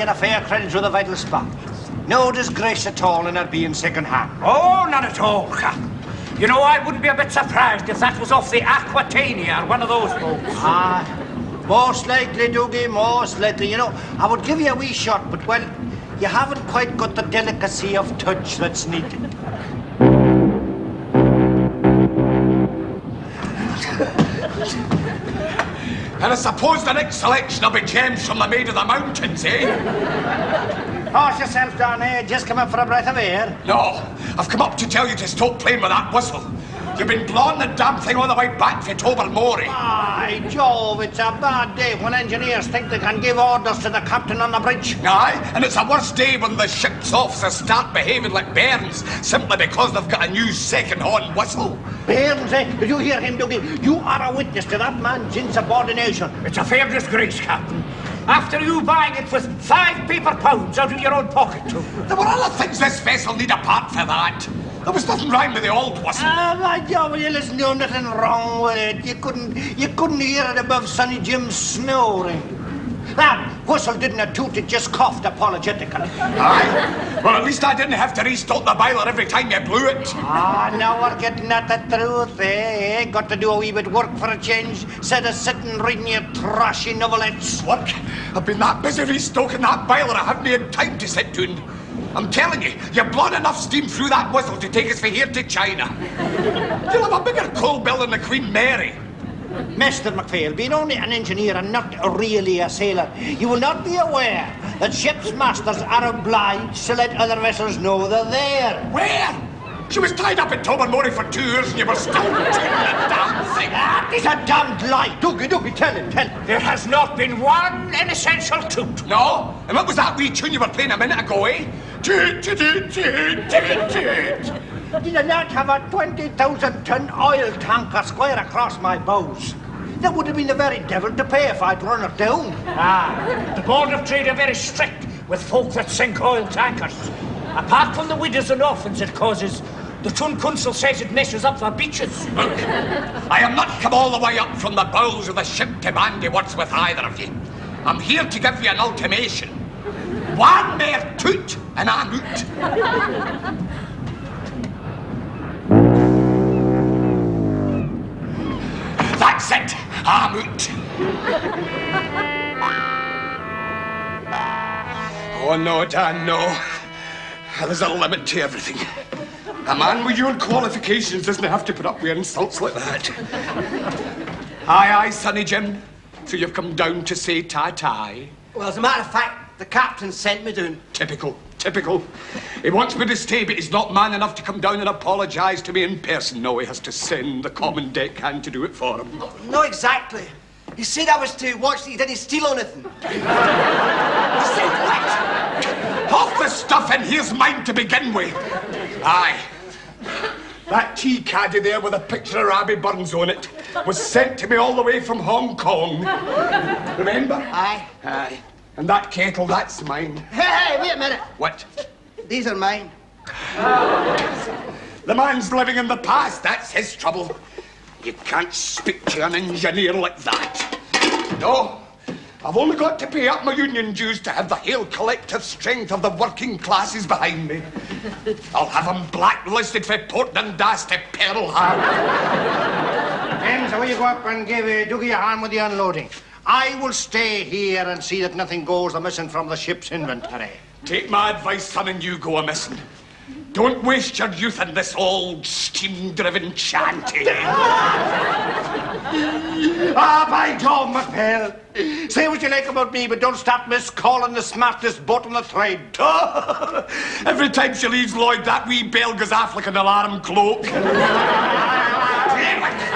and a fair credit to the Vital Spark. No disgrace at all in her being second hand. Oh, not at all, Cap. You know, I wouldn't be a bit surprised if that was off the Aquitania or one of those boats. Ah, most likely, Dougie, most likely. You know, I would give you a wee shot, but, well, you haven't quite got the delicacy of touch that's needed. Suppose the next selection will be gems from the Maid of the Mountains, eh? Horse yourself down here, just come up for a breath of air. No, I've come up to tell you to stop playing with that whistle. You've been blowing the damn thing all the way back to Tobermory. Aye, Jove, it's a bad day when engineers think they can give orders to the captain on the bridge. Aye, and it's a worse day when the ship's officers start behaving like bairns simply because they've got a new second-hand whistle. Bairns, eh? Did you hear him, Dougie? You are a witness to that man's insubordination. It's a fair disgrace, Captain. After you buying it with five paper pounds out of your own pocket, too. There were other things this vessel need apart for that. There was nothing wrong with the old whistle. Ah, my job, you listen to nothing wrong with it. You couldn't, you couldn't hear it above Sonny Jim's snoring. That whistle didn't a toot, it just coughed apologetically. Aye. Well, at least I didn't have to restock the boiler every time you blew it. Ah, now we're getting at the truth, eh? Got to do a wee bit work for a change, instead of sitting reading your trashy novelettes. Work? I've been that busy restocking that boiler, I haven't had time to sit down. I'm telling you, you've blown enough steam through that whistle to take us from here to China. You'll have a bigger coal bill than the Queen Mary. Mr. MacPhail, being only an engineer and not really a sailor, you will not be aware that ship's masters are obliged to let other vessels know they're there. Where? She was tied up in Tobermory for two years and you were still doing the damn thing. That is a damned lie. Dougie, Dougie, tell him, tell him. There has not been one inessential toot. No? And what was that wee tune you were playing a minute ago, eh? Toot, toot, toot, toot, toot, toot. Did I not have a 20,000 ton oil tanker square across my bows? That would have been the very devil to pay if I'd run it down. Ah, the Board of Trade are very strict with folk that sink oil tankers. Apart from the widows and orphans it causes, the Tun Council says it messes up their beaches. Look, I am not come all the way up from the bowels of the ship to bandy words with either of you. I'm here to give you an ultimatum. One mere toot and I'm out. That's it. I'm out. Oh, no, Dan, no. There's a limit to everything. A man with your qualifications doesn't have to put up with insults like that. aye, aye, Sonny Jim. So you've come down to say ta-ta. Well, as a matter of fact, the captain sent me down. Typical, typical. He wants me to stay, but he's not man enough to come down and apologise to me in person. No, he has to send the common deckhand to do it for him. Not exactly. He said I was to watch that he didn't steal anything. He said what? Half the stuff in here's mine to begin with. Aye. That tea caddy there with a picture of Rabbie Burns on it was sent to me all the way from Hong Kong. Remember? Aye. Aye. And that kettle, that's mine. Hey, hey, wait a minute. What? These are mine. The man's living in the past, that's his trouble. You can't speak to an engineer like that. No, I've only got to pay up my union dues to have the whole collective strength of the working classes behind me. I'll have them blacklisted for Port Dundas to Pearl Harbor. James, will you go up and give uh, Dougie a hand with the unloading? I will stay here and see that nothing goes amiss from the ship's inventory. Take my advice, son, and you go a missing. Don't waste your youth in this old steam-driven shanty. Ah, by Jove, McPhail. Say what you like about me, but don't stop miscalling the smartest boat on the trade. Every time she leaves Lloyd, that wee bell goes off like an alarm cloak.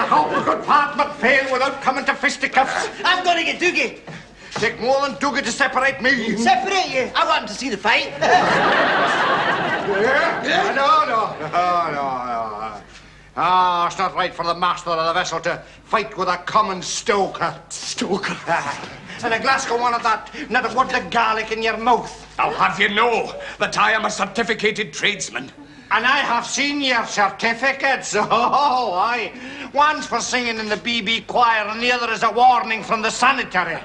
I hope we could part McPhail without coming to fisticuffs. I'm going to get Dougie. Take more than Dougie to separate me. Separate you. I want him to see the fight. Yeah? No, no, no, no, no. Ah, it's not right for the master of the vessel to fight with a common stoker. Stoker? Aye. And a Glasgow one of that, not a word of Gaelic in your mouth. I'll have you know that I am a certificated tradesman. And I have seen your certificates. Oh, aye. One's for singing in the BB choir, and the other is a warning from the sanitary.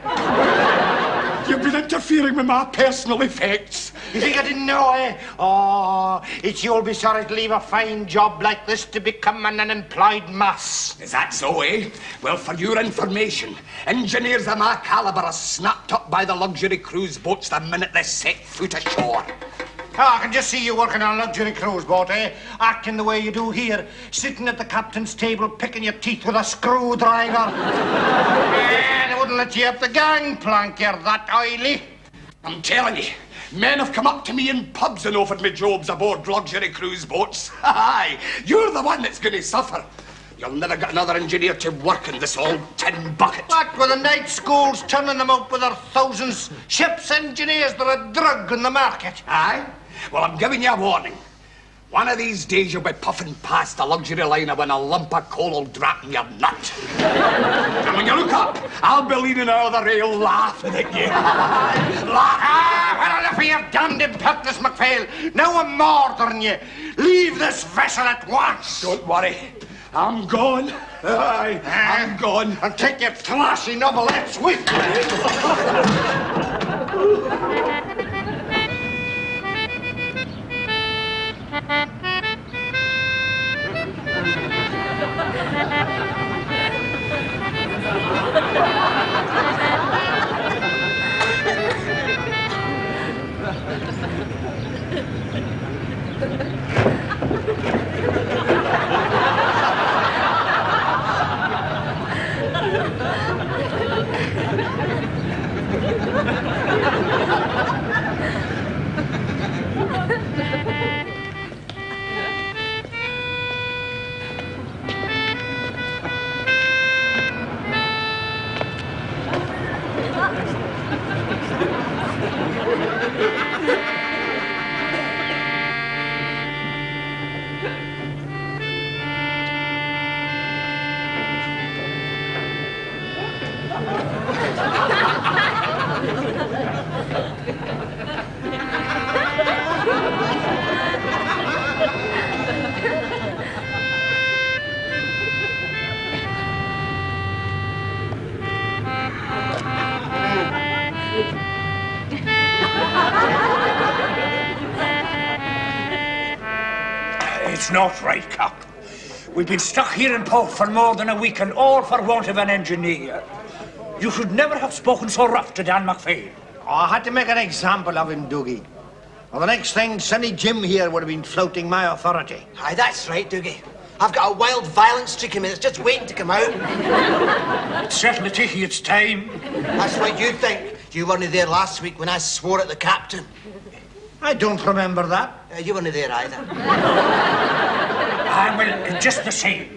You've been interfering with my personal effects. You think I didn't know, eh? Oh, it's you'll be sorry to leave a fine job like this to become an unemployed mass. Is that so, eh? Well, for your information, engineers of my caliber are snapped up by the luxury cruise boats the minute they set foot ashore. Oh, I can just see you working on a luxury cruise boat, eh? Acting the way you do here, sitting at the captain's table, picking your teeth with a screwdriver. yeah, they wouldn't let you up the gangplank, you're that oily. I'm telling you, men have come up to me in pubs and offered me jobs aboard luxury cruise boats. Aye, you're the one that's going to suffer. You'll never get another engineer to work in this old tin bucket. What with the night schools turning them out with their thousands? Ships engineers, they're a drug in the market. Aye? Well, I'm giving you a warning. One of these days you'll be puffing past a luxury liner when a lump of coal will drop in your nut. and when you look up, I'll be leaning over the rail laughing at you. laughing. Ah, well, enough of your damned impertinence, MacPhail, Now I'm murdering you. Leave this vessel at once. Don't worry. I'm gone. Aye, I'm gone. And take your trashy novelettes with you. It's not right, Cap. We've been stuck here in port for more than a week, and all for want of an engineer. You should never have spoken so rough to Dan McPhail. Oh, I had to make an example of him, Dougie. Well, the next thing, Sonny Jim here would have been flouting my authority. Aye, that's right, Dougie. I've got a wild, violent streak in me that's just waiting to come out. It's certainly taking its time. That's what you think. You weren't there last week when I swore at the captain. I don't remember that. Uh, you weren't there either. Ah, well, just the same.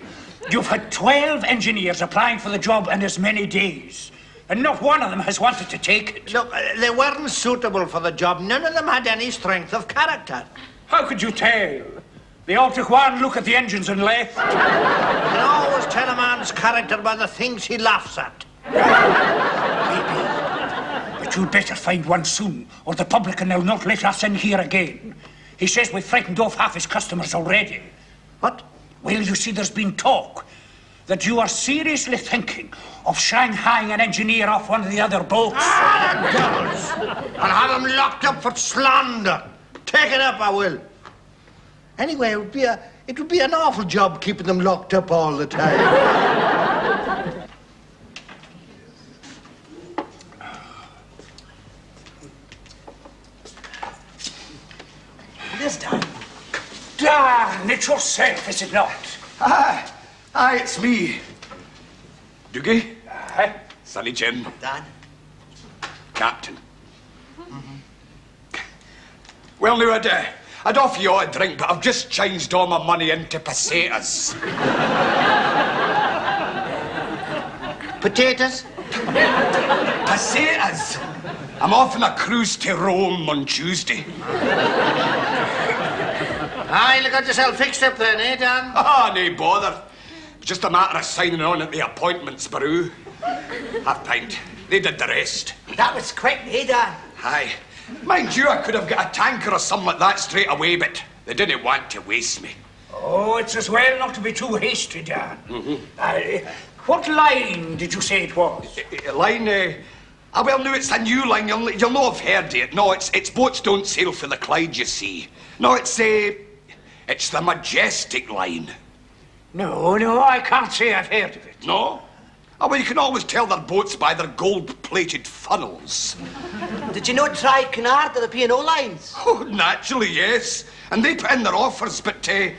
You've had 12 engineers applying for the job in as many days, and not one of them has wanted to take it. Look, uh, they weren't suitable for the job. None of them had any strength of character. How could you tell? They all took one look at the engines and left. You can always tell a man's character by the things he laughs at. Maybe. But you'd better find one soon, or the publican will not let us in here again. He says we've frightened off half his customers already. What? Well, you see, there's been talk that you are seriously thinking of shanghaiing an engineer off one of the other boats. Ah! I'll have him locked up for slander. Take it up, I will. Anyway, it would be a it would be an awful job keeping them locked up all the time. It is, Dan. Dan, it's yourself, is it not? Aye, aye, it's me. Dougie, Huh? Sonny Jim, Dan. Captain. Mm-hmm. Well, now, I'd, uh, I'd offer you a drink, but I've just changed all my money into pesetas. Potatoes? Pesetas! I'm off on a cruise to Rome on Tuesday. Aye, you got yourself fixed up then, eh, Dan? Ah, no bother. It's just a matter of signing on at the appointments bureau. Half pint. They did the rest. That was quick, eh, Dan? Aye. Mind you, I could have got a tanker or something like that straight away, but they didn't want to waste me. Oh, it's as well not to be too hasty, Dan. Mhm. Uh, what line did you say it was? Uh, Line, uh, ah, well, no, it's a new line. You'll, you'll know I've heard it. No, it's, it's boats don't sail for the Clyde, you see. No, it's, uh, it's the Majestic line. No, no, I can't say I've heard of it. No? Ah, well, you can always tell their boats by their gold-plated funnels. Did you not try Cunard, or the P&O lines? Oh, naturally, yes. And they put in their offers, but, uh,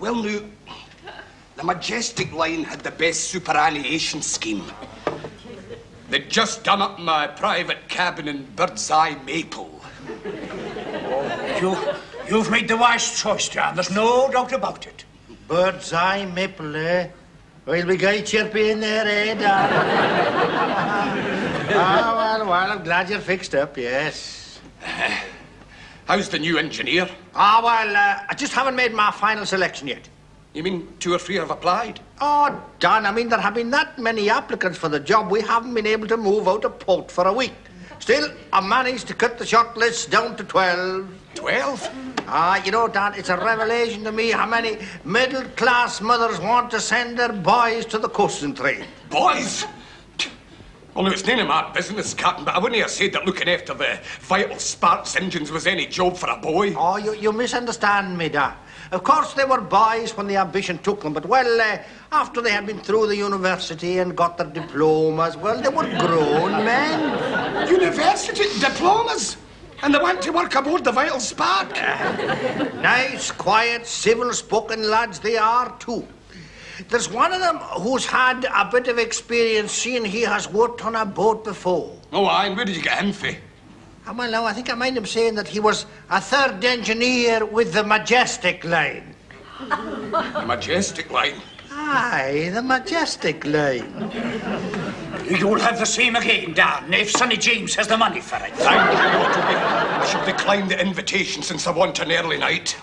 well, no, the Majestic line had the best superannuation scheme. They'd just done up my private cabin in Bird's Eye Maple. You, you've made the wise choice, Dan. There's no doubt about it. Bird's eye maple, eh? We'll be very chirpy in there, eh, darling? ah, well, well, I'm glad you're fixed up, yes. How's the new engineer? Ah, well, uh, I just haven't made my final selection yet. You mean two or three have applied? Oh, Don, I mean, there have been that many applicants for the job, we haven't been able to move out of port for a week. Still, I managed to cut the short list down to 12. Twelve? Ah, you know, Dad, it's a revelation to me how many middle-class mothers want to send their boys to the coasting trade. Boys? Well, it's none of my business, Captain, but I wouldn't have said that looking after the Vital Spark's engines was any job for a boy. Oh, you, you misunderstand me, Don. Of course, they were boys when the ambition took them, but, well, uh, after they had been through the university and got their diplomas, well, they were grown men. University diplomas? And they want to work aboard the Vital Spark? Nice, quiet, civil-spoken lads they are, too. There's one of them who's had a bit of experience seeing he has worked on a boat before. Oh, aye, and where did you get him for? Well, now, I think I mind him saying that he was a third engineer with the Majestic Line. The Majestic line. Aye, the Majestic Line. You'll have the same again, Dan, if Sonny James has the money for it. Thank you, Waterbury. I shall decline the invitation since I want an early night.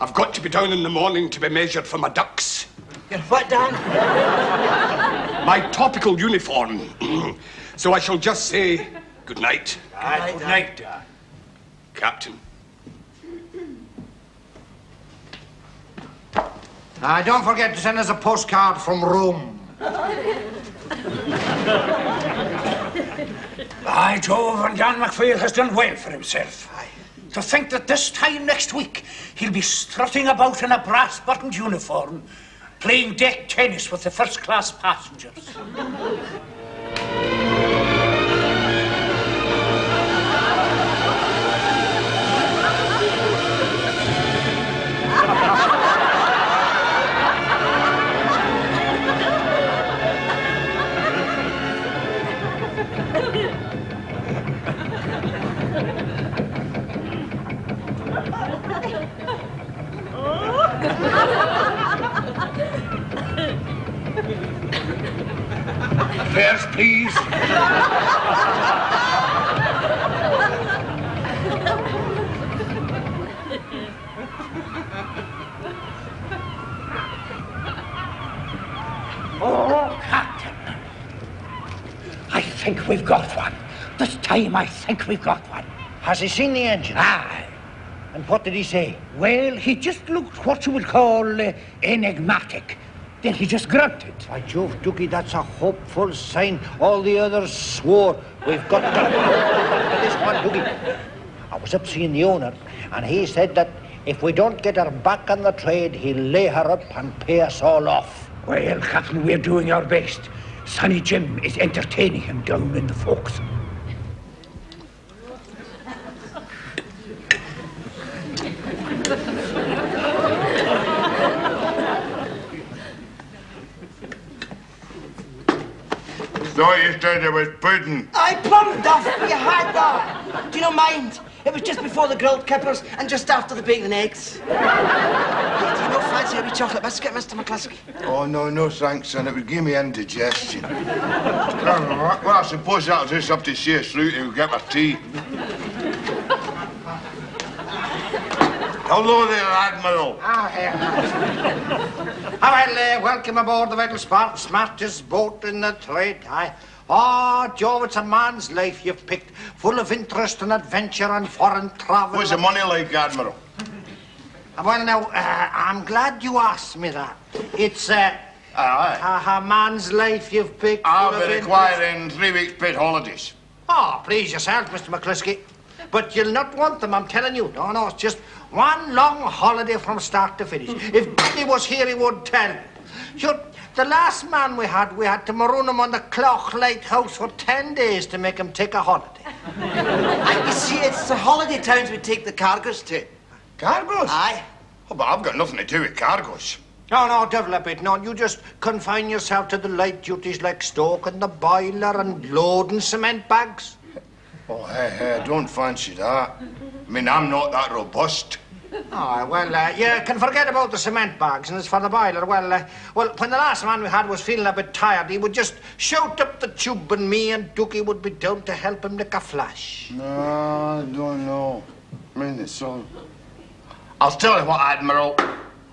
I've got to be down in the morning to be measured for my ducks. You're what, Dan? My topical uniform. so I shall just say good night, Aye, good night, Dan. Captain. Ah, don't forget to send us a postcard from Rome. By Jove, and Dan McPhail has done well for himself. To think that this time next week he'll be strutting about in a brass-buttoned uniform, playing deck tennis with the first-class passengers. Fares, please. Oh, Captain. I think we've got one. This time I think we've got one. Has he seen the engine? Aye. And what did he say? Well, he just looked what you would call uh, enigmatic. Then he just grunted. By Jove, Dookie, that's a hopeful sign. All the others swore. We've got to this one, Dookie. I was up seeing the owner, and he said that if we don't get her back on the trade, he'll lay her up and pay us all off. Well, Captain, we're doing our best. Sonny Jim is entertaining him down in the forecastle. Thought you said there was pudding. I plumb duff. You had that. Do you not mind? It was just before the grilled kippers and just after the bacon and eggs. Do you not fancy a wee chocolate biscuit, Mr. McCluskey? Oh, no, no, thanks, son. It would give me indigestion. well, I suppose that'll just have to see us through till we get my tea. Hello there, Admiral. Ah, here. Ah, well, uh, welcome aboard the Vital Spark, smartest boat in the trade. Aye. Oh, Joe, it's a man's life you've picked, full of interest and adventure and foreign travel. What's the money like, Admiral? Well, now, uh, I'm glad you asked me that. It's uh, Aye. a, a man's life you've picked. I'll be requiring three weeks paid holidays. Oh, please yourself, Mr. McCluskey. But you'll not want them, I'm telling you. No, no, it's just one long holiday from start to finish. If Billy was here, he would tell. Sure, the last man we had, we had to maroon him on the Cloch Lighthouse for ten days to make him take a holiday. And you see, it's the holiday towns we take the cargoes to. Cargoes? Aye. Oh, but I've got nothing to do with cargoes. No, no, develop it. No, you just confine yourself to the light duties like stoking the boiler and loading cement bags. Oh, hey, hey, don't fancy that. I mean, I'm not that robust. Oh, well, uh, you can forget about the cement bags, and as for the boiler, well, uh, well, when the last man we had was feeling a bit tired, he would just shout up the tube, and me and Dookie would be down to help him like a flash. No, I don't know. I mean, it's all... I'll tell you what, Admiral.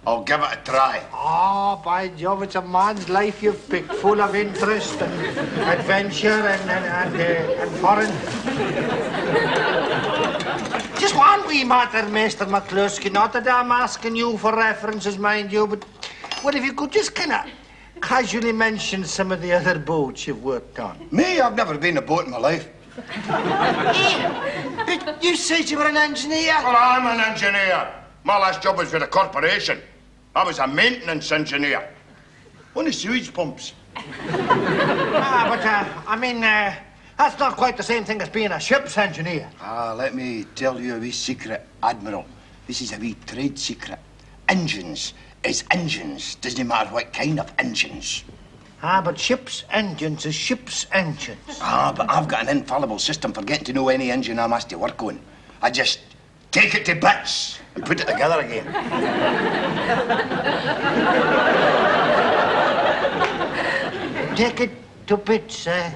I'll give it a try. Oh, by Jove, it's a man's life you've picked, full of interest and adventure and, and, and, uh, and foreign. Just one wee matter, Mr. McCluskey. Not that I'm asking you for references, mind you, but, well, if you could just kind of casually mention some of the other boats you've worked on. Me, I've never been a boat in my life. But you said you were an engineer. Well, I'm an engineer. My last job was with a corporation. I was a maintenance engineer. On the sewage pumps. Ah, but, uh, I mean, uh, that's not quite the same thing as being a ship's engineer. Ah, let me tell you a wee secret, Admiral. This is a wee trade secret. Engines is engines. Doesn't matter what kind of engines. Ah, but ship's engines is ship's engines. Ah, but I've got an infallible system for getting to know any engine I'm asked to work on. I just take it to bits and put it together again. Take it to bits, eh?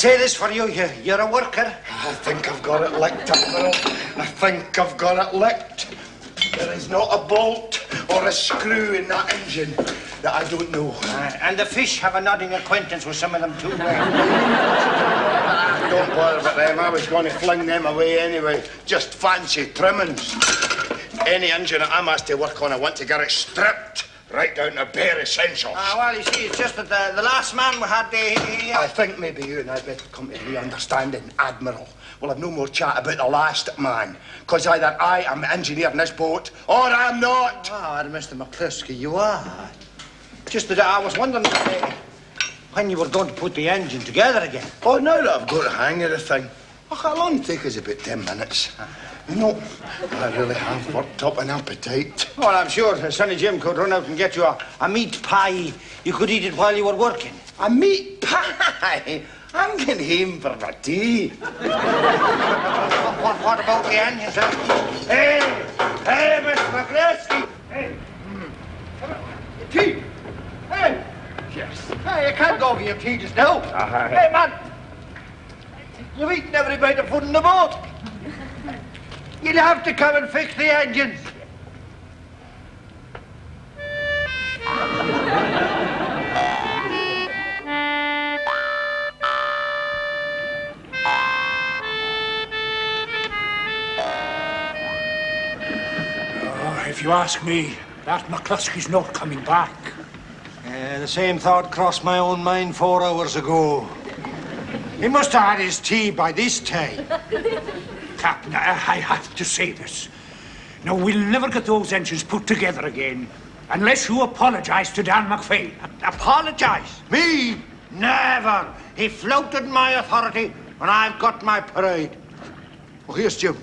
Say this for you, you, you're a worker. I think I've got it licked, Admiral. I think I've got it licked. There is not a bolt or a screw in that engine that I don't know. Uh, and the fish have a nodding acquaintance with some of them too. Don't bother about them. I was going to fling them away anyway. Just fancy trimmings. Any engine that I'm asked to work on, I want to get it stripped right down to bare essentials. Ah, well, you see, it's just that the, the last man we had, uh, I think maybe you and I better come to the understanding, Admiral. We'll have no more chat about the last man. Because either I am the engineer in this boat, or I'm not. Ah, Mr. McCluskey, you are. Just that I was wondering uh, when you were going to put the engine together again. Oh, now that I've got the hang of the thing, oh, it'll only take us about ten minutes. Know, I really have worked up an appetite. Well, I'm sure Sonny Jim could run out and get you a, a meat pie. You could eat it while you were working. A meat pie? I'm getting home for my tea. What, what, what about the engine, eh? sir? Hey, hey, Mr. McCluskey. Hey. Come on, tea. Hey. Yes. Hey, you can't go for your tea just now. Ah, hey, man. You've eaten every bite of food in the boat. You'll have to come and fix the engines. Oh, if you ask me, that McCluskey's not coming back. Uh, the same thought crossed my own mind four hours ago. He must have had his tea by this time. Captain, I, I have to say this. Now, we'll never get those engines put together again. Unless you apologise to Dan MacPhail. Apologise? Me? Never. He flouted my authority when I've got my parade. Oh, here's Jim.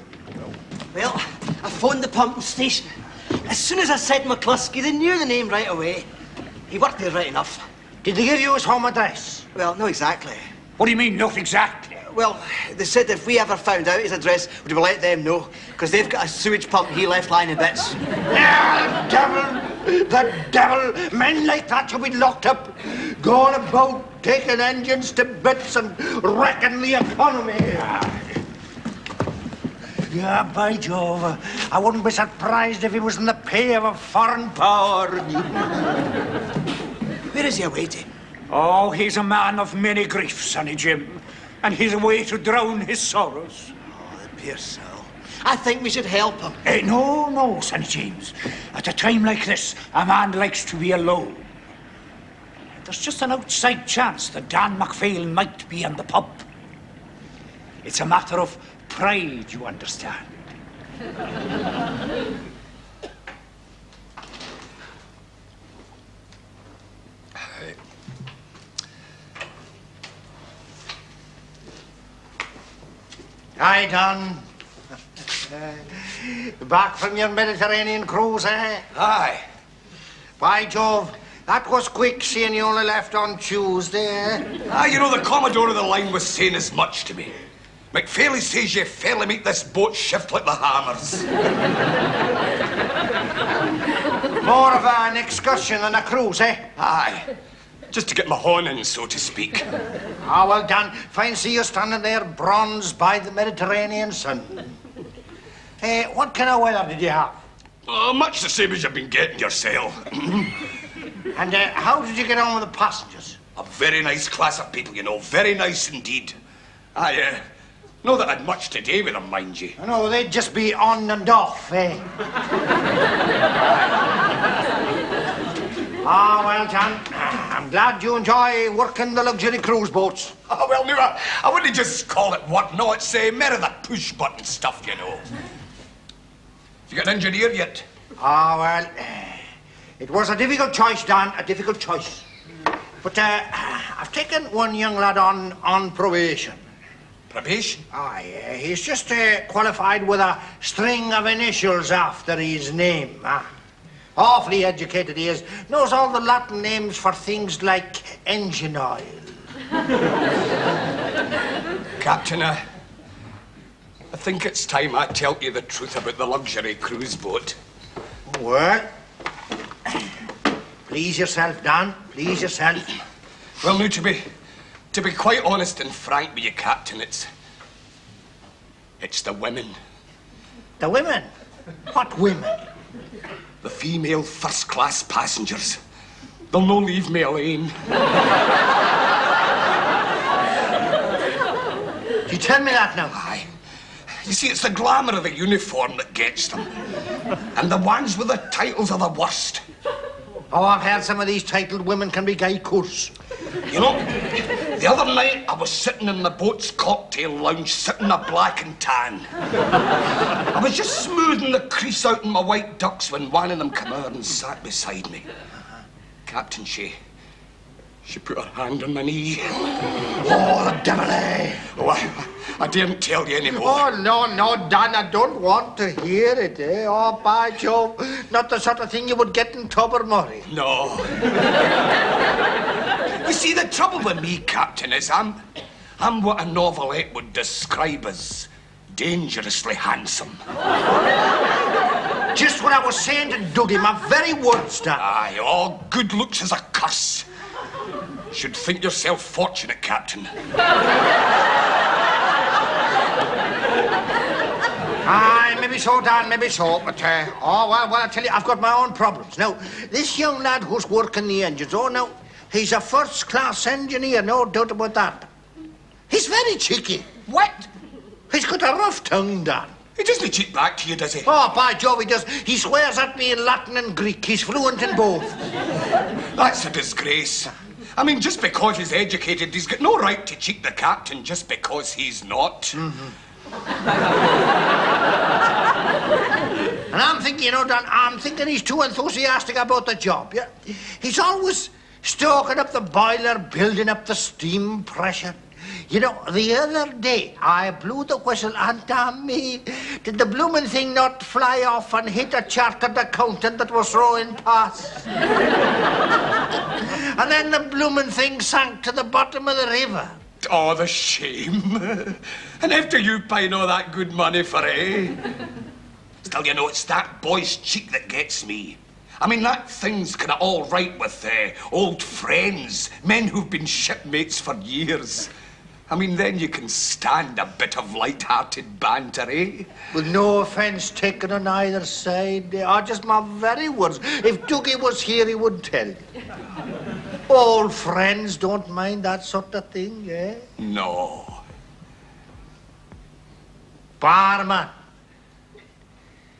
Well, I phoned the pumping station. As soon as I said McCluskey, they knew the name right away. He worked there right enough. Did they give you his home address? Well, no, exactly. What do you mean, not exactly? Well, they said if we ever found out his address, we'd let them know, because they've got a sewage pump he left lying in bits. Yeah, the devil! The devil! Men like that should be locked up. Going about taking engines to bits and wrecking the economy. Yeah, by Jove, I wouldn't be surprised if he was in the pay of a foreign power. Where is he away to? Oh, he's a man of many griefs, Sonny Jim. And he's away to drown his sorrows. Oh, the poor soul. I think we should help him. Eh, no, no, Sonny James. At a time like this, a man likes to be alone. There's just an outside chance that Dan MacPhail might be in the pub. It's a matter of pride, you understand. Hi, Don. Back from your Mediterranean cruise, eh? Aye. By Jove, that was quick seeing you only left on Tuesday, eh? Ah, you know, the Commodore of the line was saying as much to me. McPhailey says you fairly make this boat shift like the hammers. More of an excursion than a cruise, eh? Aye. Just to get my horn in, so to speak. Ah, well done. Fine see you standing there, bronzed by the Mediterranean sun. Eh, what kind of weather did you have? Oh, much the same as you've been getting yourself. And uh, how did you get on with the passengers? A very nice class of people, you know. Very nice indeed. I, uh, know that I'd much to do with them, mind you. No, they'd just be on and off, eh? ah, well done. I'm glad you enjoy working the luxury cruise boats. Oh, well, no, I, wouldn't just call it work. No, it's uh, mere of the push-button stuff, you know. Have you got an engineer yet? Ah, well, eh, it was a difficult choice, Dan, a difficult choice. But uh, I've taken one young lad on on probation. Probation? Aye, uh, he's just uh, qualified with a string of initials after his name. ah. Awfully educated he is. Knows all the Latin names for things like engine oil. Captain, uh, I think it's time I tell you the truth about the luxury cruise boat. What? please yourself, Dan. Please yourself. Well, now, to be, to be quite honest and frank with you, Captain, it's... It's the women. The women. What women? The female first-class passengers. They'll no leave me alone. You tell me that now. Aye. You see, it's the glamour of the uniform that gets them. And the ones with the titles are the worst. Oh, I've heard some of these titled women can be gay curs. You know, the other night I was sitting in the boat's cocktail lounge, sitting a black and tan. I was just smoothing the crease out in my white ducks when one of them came over and sat beside me. Captain, she. She put her hand on my knee. Oh, the devil, eh? Oh, I, I daren't tell you anymore. Oh, no, no, Dan, I don't want to hear it, eh? Oh, by Jove, not the sort of thing you would get in Tobermory. No. you see, the trouble with me, Captain, is I'm. I'm what a novelette would describe as dangerously handsome. Just what I was saying to Dougie, my very words, Dan. Aye, all good looks is a curse. Should think yourself fortunate, Captain. Aye, maybe so, Dan, maybe so, but, uh, oh, well, well, I tell you, I've got my own problems. Now, this young lad who's working the engines, oh, now, he's a first-class engineer, no doubt about that. He's very cheeky. What? He's got a rough tongue, Dan. He doesn't cheat back to you, does he? Oh, by Jove, he does. He swears at me in Latin and Greek. He's fluent in both. That's a disgrace. I mean, just because he's educated, he's got no right to cheat the captain just because he's not. And I'm thinking, you know, Don, I'm thinking he's too enthusiastic about the job. Yeah? He's always stoking up the boiler, building up the steam pressure. You know, the other day I blew the whistle and damn me, did the bloomin' thing not fly off and hit a chartered accountant that was rowing past? and then the bloomin' thing sank to the bottom of the river. Oh, the shame. and after you paying all that good money for it. Still, you know, it's that boy's cheek that gets me. I mean, that thing's kind of all right with uh, old friends, men who've been shipmates for years. I mean, then you can stand a bit of light-hearted banter, eh? With no offence taken on either side. They are just my very words. If Dougie was here, he would tell. Old friends don't mind that sort of thing, eh? No. Barman,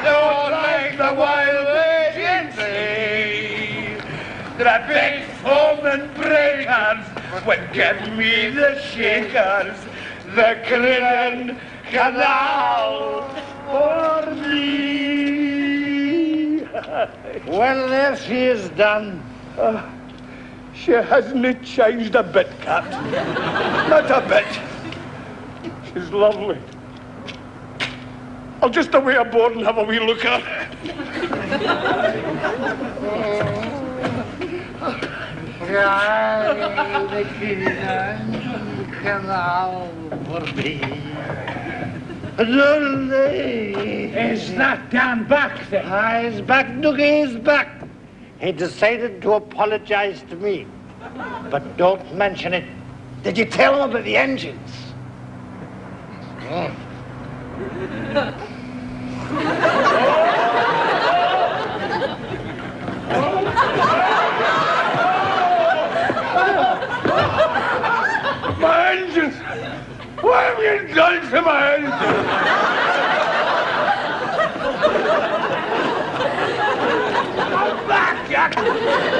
don't like the wild agency. The big foaming breakers would give me the shakers. The Crinan Canal for me. Well, there she is done. Ah, she hasn't changed a bit, Cat. Not a bit. She's lovely. I'll just away aboard and have a wee look at her. the Crinan Canal for me. Lovely. Is that Dan back then? Ah, he's back, Dougie, he's back. He decided to apologize to me. But don't mention it. Did you tell him about the engines? Hmm. my engines! What have you done to my engines? back, Jack!